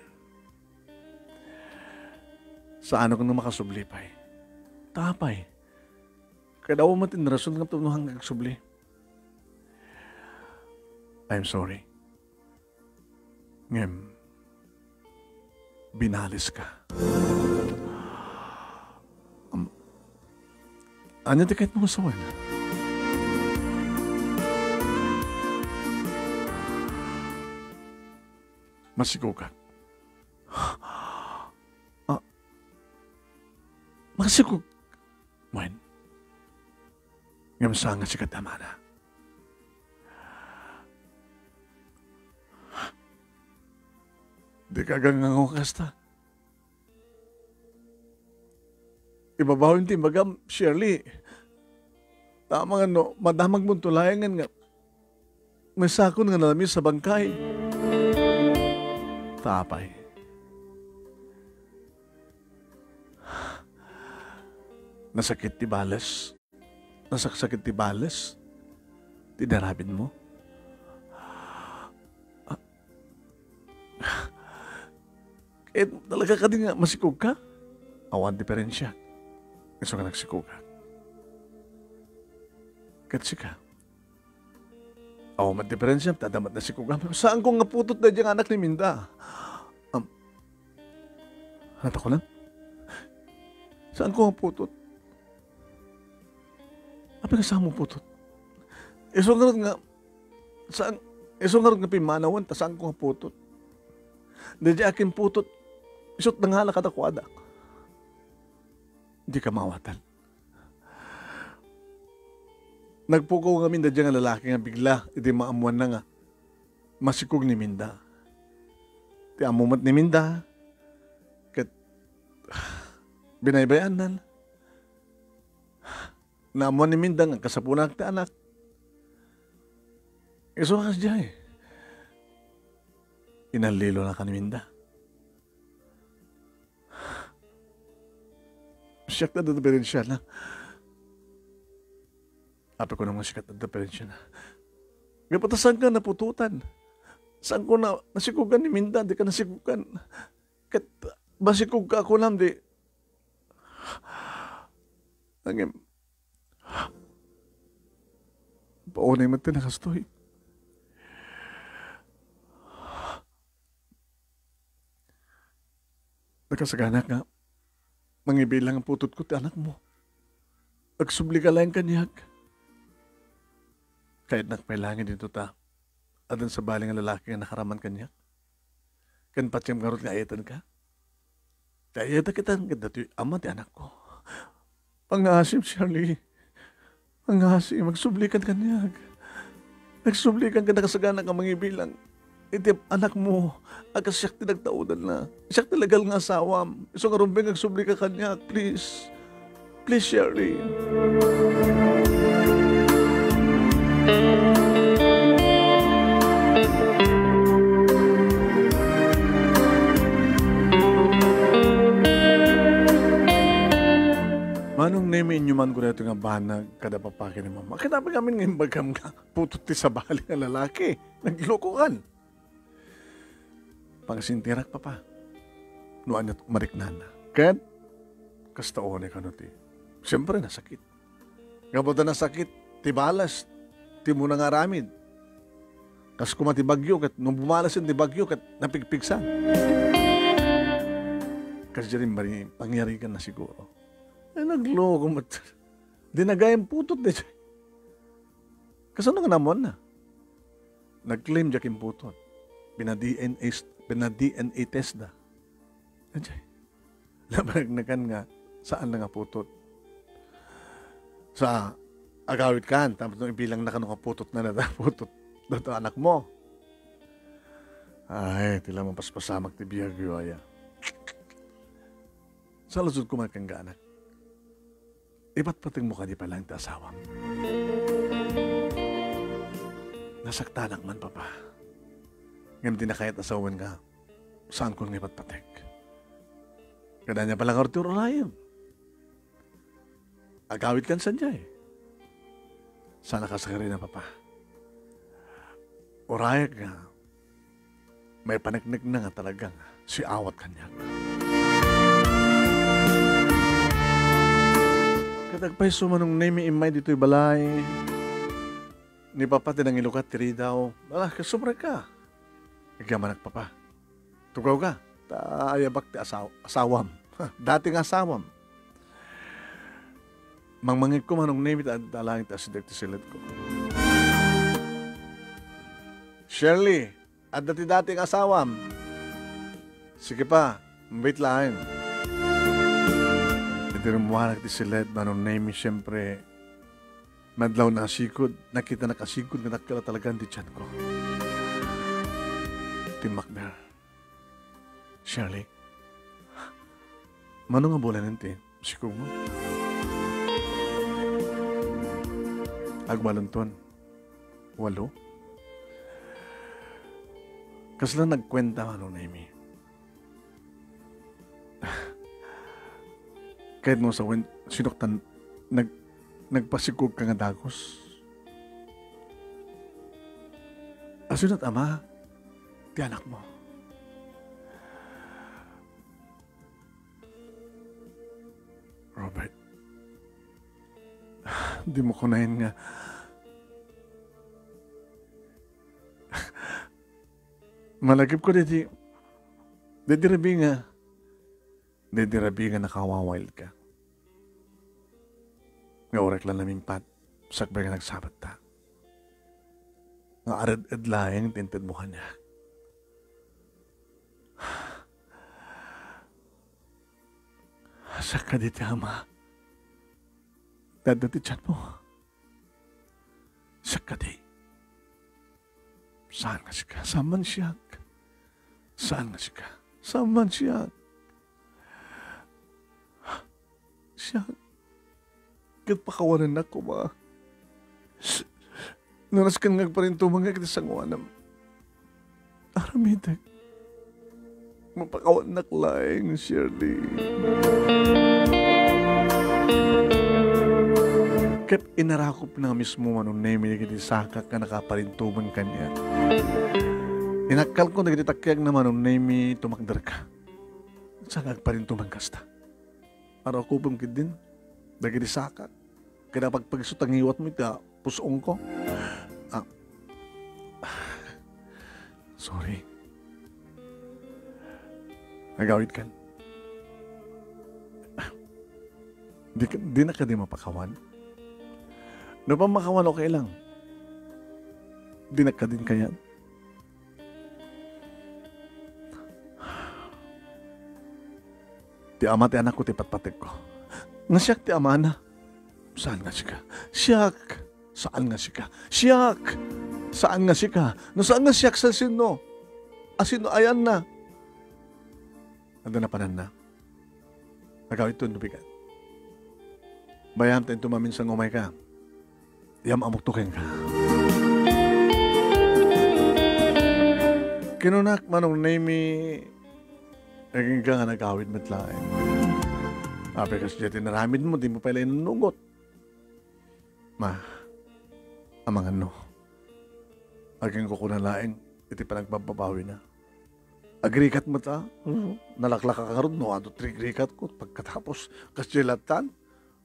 Speaker 1: Sa ano kang makasublipay? Tapay. Kaya daw matin rason nga tunuhang nagsubli. I'm sorry. Ngem, binalis ka. Um, ano di kahit mga sawan? Masigaw ka. ah, masigaw. Wen, ngem sa nga si katamana. Di ka gangango kasta. Ibabaw yung timbagam, Shirley. Tama nga no, madamag mong tulayangan nga. May sakon nga nalamis sa bangkay. Tapay. Nasakit ti balas. Nasaksakit ti balas. Ti darabin mo. Eh, talaga ka din nga masikog ka? Awan diferensya. Gusto ka nagsikog ka. Katsi ka. Awan diferensya, tadamat na sikog ka. Saan ko nga putot na diyang anak ni Minda? Um, hata ko lang? Saan ko nga putot? Apa ka saan mo putot? Iso nga nga, saan, iso nga nga pimanawan, ta saan ko nga putot? Hindi akin putot, Isot na nga na katakwada. Hindi ka mawatan. Nagpukaw kami na nga lalaki nga bigla, iti maamuan na nga. Masikog ni Minda. Ti amumat ni Minda. Kat binaybayanan. Naamuan ni Minda nga kasapunan ti anak. Iso ka siya eh. Inalilo na ka ni Minda. Siyak na diferensya na. Ato ko naman sikat na diferensya na. Gapata saan ka napututan? Saan ko na nasikugan ni Minda? Di ka nasikugan. Kat, basikog ka ako lang, di. Ang Paunay man tinakastoy. Nakasaganak nga mangibilang ang putot ko ti anak mo. Agsubli ka lang kanyag. Kahit nakpailangin dito ta, adan sa baling ang lalaki nga nakaraman kanya. Kan patyam karot nga ayatan ka. Kaya ayatan kita ganda ti ama ti anak ko. Pangasim, Charlie. Pangasim, magsublikan kanyag. Nagsublikan ka nakasagana ka mangibilang. Iti anak mo, akas siyak tinagtaudan na. Siyak talagal nga asawam. Iso nga rumbeng agsubli ka kanya, please. Please, Shirley. Manong name inyo man ko na ito nga banag kada papaki ni mama. Kinabi kami ngayon bagam nga putot ti sa bali nga lalaki. Naglokohan. Pangsintirak pa pa. Nuan niya mariknan na. Ken, kastaone ka no ti. Siyempre nasakit. Kapag nasakit, ti balas, ti mo nga ramid. Kas kumati bagyo, kat nung bumalas yun, ti bagyo, kat napigpigsan. Kasi dyan rin pangyari ka na siguro. Ay, nagloko mo. Dinagayang putot din. Kasi ano nga naman na? Nag-claim dyan putot. Pina-DNA, pina-DNA test na. Andiyan. Labaragnagan nga, saan na nga putot? Sa agawit kan, tapos nung ibilang na kanong putot na na putot dato anak mo. Ay, tila mo paspasamak ti biyag yuaya. Sa lusod ko man kang anak. Iba't pating mo ka di pala ang asawa. Nasaktanak man, papa. Ngayon di na kahit asawan ka, saan ko ng iba't patik? Kada niya palang Arturo Ryan. Agawit kan sadya eh. Sana ka sa na, papa. Oraya ka, may panagnig na nga talagang si awat kanya. Katagpay sumanong name imay dito'y balay. Ni papa tinang ilukat tiri daw. Wala, kasubra ka. Ikaman papa. Tugaw ka. Ta ayabak ti asaw asawam. Dating asawam. Mangmangit ko manong name it at dalangit as ti silat ko. Shirley, at dati dating asawam. Sige pa. Ito rin muhanak ti silat, manong name siyempre, madlaw na asikod, nakita na kasikod, nga nakala talagang di tiyan ko. Tim Macber. Shirley, Mano nga bola nanti? Sikong mo. Agbalonton. Walo. Kas lang nagkwenta ano na imi. Kahit mo sa win, sinuktan, nag, nagpasikog ka nga dagos. Asunat ama, ti anak mo. Robert, di mo kunahin nga. Malagip ko diti, diti rabi nga, diti rabi nga nakawawild ka. Nga orak lang namin pat, sakbay nga nagsabat ta. Nga arad-ad laing tinted mo kanya. Asa ka diti ama? Dadati chan mo. Sa ka di. Saan nga siya? Saman siya. Saan nga siya? Saman siya. Siya. Kat pakawanan ako ba? Nanas kan nga pa rin tumangga kita sa nguanam. Aramidag. Mapakawan na klaing, Shirley. Kat inarakop na mismo manong name ni kiti sakak ka nakaparintuman kanya. Inakal ko nagditakyag na manong name tumakdar ka. Sakak parintuman kasta. Araw ko pong kidin. Dagi di sakak. Kaya pagpagisot ang iwat mo ita, pusong ko. Ah. Sorry. Nagawit ka. Di, di na ka di mapakawan. No pa makawan, okay lang. Di na ka din kaya. Ti ama ti anak ko ti patpatik ko. Nga siyak ti ama na. Saan nga siya? Siyak. Saan nga siya? Siyak. Saan nga siya? No saan nga siyak sa sino? Asino ayan na. Ando na panan na. Nagaw ito nubigan. Bayam tayo tumamin sa ngumay ka. Yam amuktukin ka. Kinunak manong name Naging ka nga nagawid matlain. Ape kasi dyan tinaramid mo, di mo pala inunungot. Ma, amang ano, aging ko kunalain, iti pa nagpapabawi na. Agrikat mo ta, mm-hmm. nalaklak ka karon no, ato trigrikat ko, pagkatapos, kasilatan,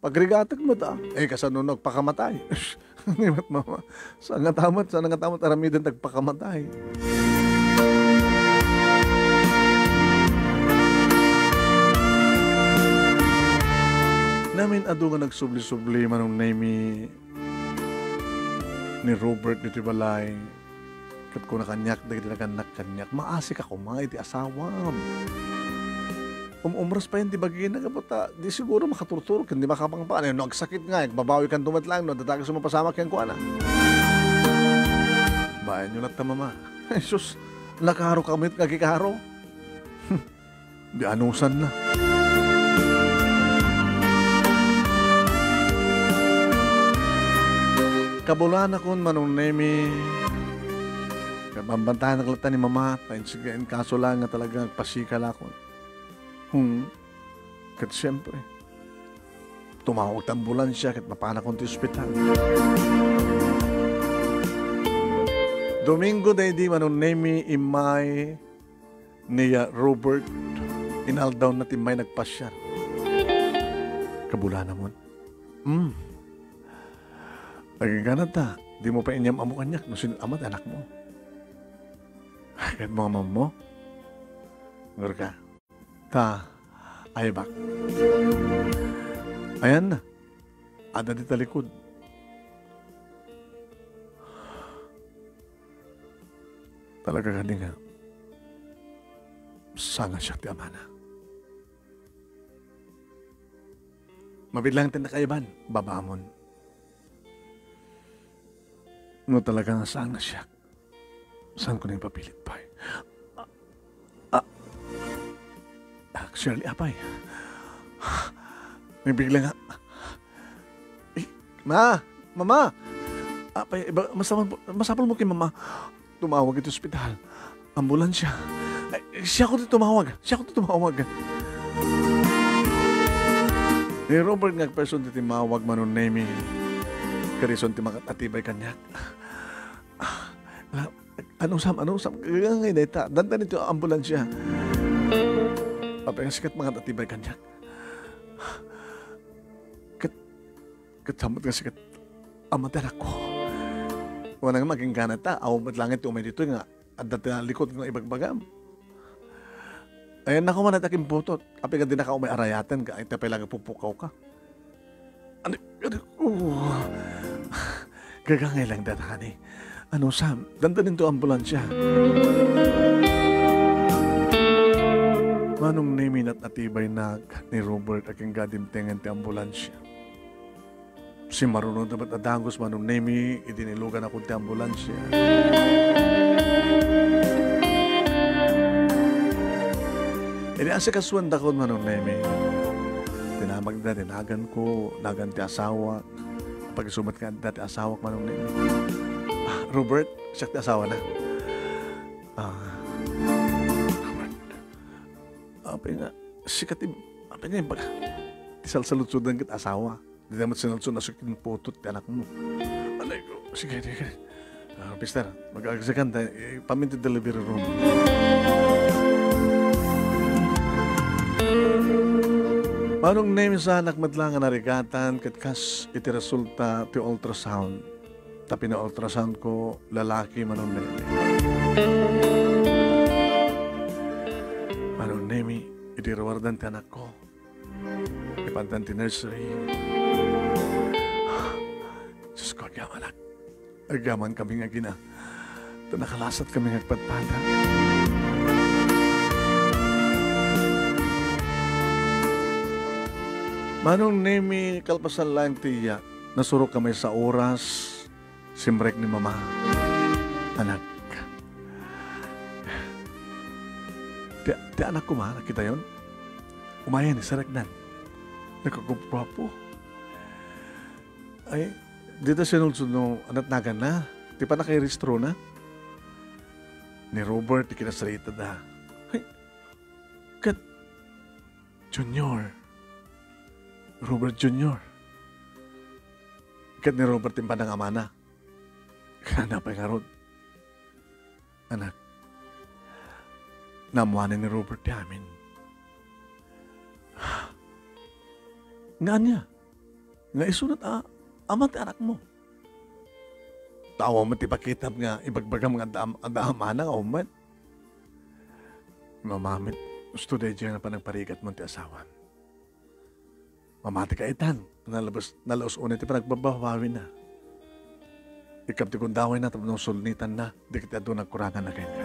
Speaker 1: pagrigatak mo ta, eh kasano nagpakamatay. Nimat mama, sa nga tamat, sa nga tamat, aramidan nagpakamatay. namin ado nga nagsubli-subli manong name ni Robert dito kat ko nakanyak dagiti nakanak kanyak. Maasik ako mga iti asawam umumras pa yun di bagay na kapata di siguro makaturturo kan di makapangpaan no agsakit nga babawi kan tumat lang no datagi sumapasama kyan ko ana bayan nyo lang mama. Jesus nakaro kami at kagikaro di anusan na. Kabulan akong manong nemi kabambantahan ng lata ni mama. Tayo sigain kaso lang nga talaga pasikal ako. Hmm. Kat siyempre tumawag ambulansya kat mapana kong ti ospital. Domingo day di manong nemi imay niya Robert inaldaw na timay nagpasyar kabula naman hmm. Naging ta, di mo pa inyam amo kanyak no amat anak mo. Mga mama mo, ngur ka, ta, ay bak. Ayan ada di talikod. Talaga ka nga, sana siya ti amana. Mabidlang tinakaiban, babamon. No talaga na siya. Saan ko na yung papilit pa? Ah, ah, actually, apay. May bigla nga. Eh, ma! Mama! Apay, iba, masapal, masapal mo kay mama. Tumawag ito ospital. Ambulansya. Ay, siya ko tumawag. Siya ko tumawag. Ni Robert nga person dito tumawag manon name karison ti makatatibay kanyak. Anong sam, anong sam, ngay data, dandan ito ambulansya. Papay nga sikat mga tatibay kanyak. Kat, katamot nga sikat amatan ako. Wala nga maging ganata, aw langit umay dito nga, at dati na likod ng ibagbagam. Ayan na ko man nataking putot. Kapag ka din naka umay arayatan ka, ay tapay lang pupukaw ka. Ano, ano, uh, Gagangay lang datani. Ano, Sam? Dandanin to ambulansya. Manong name at natibay na ni Robert aking gadimtengan ti ambulansya. Si marunod na ba't adangos manong name idinilugan ako ti ambulansya. Ini asa kaswan dakon manong name. Tinamag na, tinagan ko, nagan ti asawa, pag sumat ka dati asawa manong name. Ah, Robert, siya asawa na. Ah, Robert. Apa nga, sikat apa nga ba? Tisal sa lutsudan kit asawa. Di naman sinalsud na sukin putot ti anak mo. Alay ko, sige, sige. Uh, Mister, mag-agsakan tayo. Paminti delivery room. Manong name sa anak madlangan narigatan kat kas iti resulta ti ultrasound. Tapi na ultrasound ko, lalaki manon nemi. Manon nemi, itiruwardan ti anak ko. Ipantan ti nursery. Diyos ko, agaman anak. Agaman kami nga gina. Ito nakalasat kami nga agpadpada. Manong nemi kalpasan lang tiya, nasuro kami sa oras, simrek ni mama. Anak. Ti, ti anak ko ma, nakita yon? Umayan ni Saraknan. Nagkakupwapo. Ay, dito sinulsod no, anat nagan na. Di pa nakiristro na. Ni Robert, di kinasarita na. Ay, kat, Junior. Robert Jr. Ikat ni Robert yung panang amana. Kana pa nga ron. Anak, namuhanin ni Robert yamin. Nga niya, nga isunat a, amat anak mo. Tawa mo ti pakitab nga ibagbagam nga adam, adamana nga umat. Mamamit, gusto na dyan na pa parigat mo ti asawan. Mamati ka itan. Nalabas, nalaos unay ti panagbabawawin na. Ikap ti kundawin na, tapos sulnitan na, di kita doon nagkurangan na kayo ka.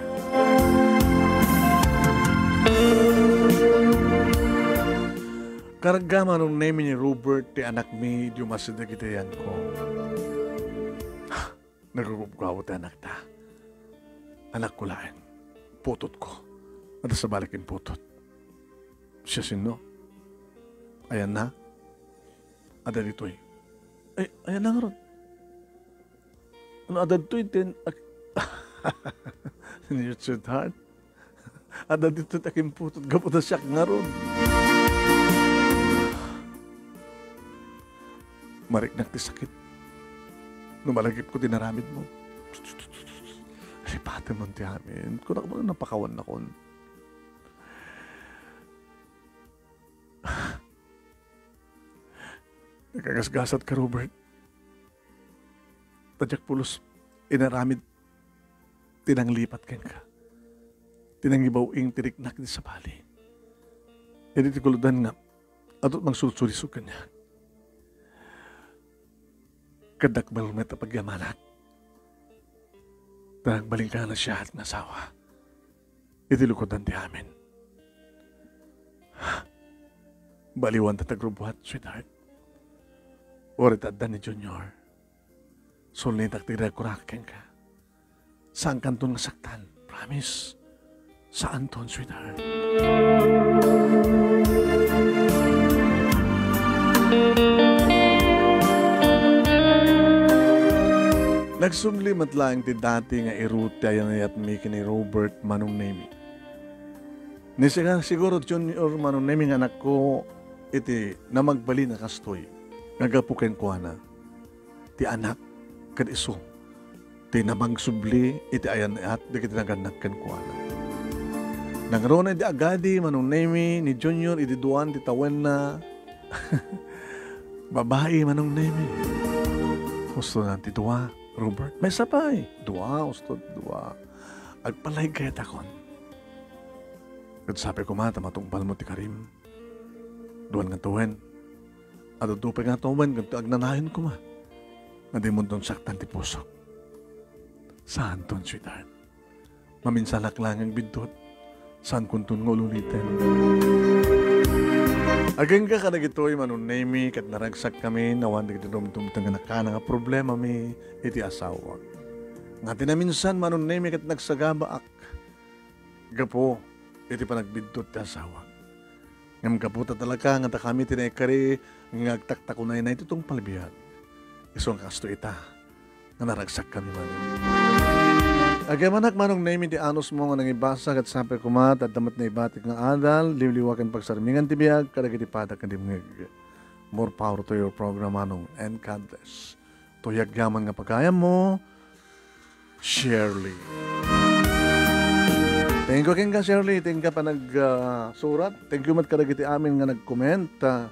Speaker 1: Karagama nung name ni Robert, ti anak mi, di umasida kita yan ko. Nagugubgaw ti anak ta. Anak ko lain. Putot ko. At sa balikin putot. Siya sino? Ayan na. Ada dito eh. Ay, ayan na nga. Ano, eh. Ten, ak- Your sweetheart. Ada dito takim putot. Gapo na siya nga ron. Mariknak ti sakit. Numalagip ko dinaramid mo. Ripate mo ti amin. Kung ako napakawan na kon. Nakagasgasat ka, Robert. Tadyak pulos, inaramid, tinanglipat ken ka. Tinangibaw ing tiriknak di sa bali. Hindi ti kuludan nga, atot mang sulsulisog ka niya. Kadakbal met pagyamanak. Tanagbaling ka na siya at nasawa. Itilukodan ti amin. Baliwan tatagrubuhat, sweetheart. Orit at ni Junior. Sulit at tinagkurakin ka. Saan kanton nga saktan? Promise. Saan ton, sweetheart? Nagsumlimat lang ti dati nga iruta yan at miki ni Robert Manong Nemi. Ni siya siguro Junior Manong Nemi nga anak ko iti na magbali na kastoy. Nagapuken ko na. Ti anak kad iso. Ti nabang subli iti ayan at di kiti naganagkan ko na. Nagkaroon na di agadi Manong Nemi ni Junior iti duwan ti tawen na babae Manong Nemi. Gusto na ti duwa. Robert, may sapay. Dua, usto, dua. Agpalay kaya takon. At sabi ko mata, matungpal mo ti Karim. Duwan nga tuwen. At utupay nga tuwen, ganito agnanahin ko ma. Nga di mo doon saktan ti pusok. Saan ton, sweetheart? Maminsalak lang ang bidot. Saan kung tun ngululitin? Ageng ka ka nagitoy manunemi kat naragsak kami nawan di kita dumtumtang nga nakana nga problema mi iti asawa. Nga tinaminsan manunemi kat nagsagabaak. Gapo iti panagbidtot ti asawa. Ngam kaputa talaga nga ta kami tinaikari nga agtaktakunay na ito tong palbihan. Isong kasto ita nga naragsak kami man. Agamanak manong name ti anos mo nga nangibasa kat sabi kumat at damat na ibatik nga adal, liwliwakan pagsarmingan ti biyag, kadagiti padak nga dimngig. More power to your program manong and God bless. Tuyag yaman nga pagkaya mo, Shirley. Thank you king ka Shirley, thank you pa nagsurat. Uh, Thank you mat kadagiti amin nga nag-comment. Uh,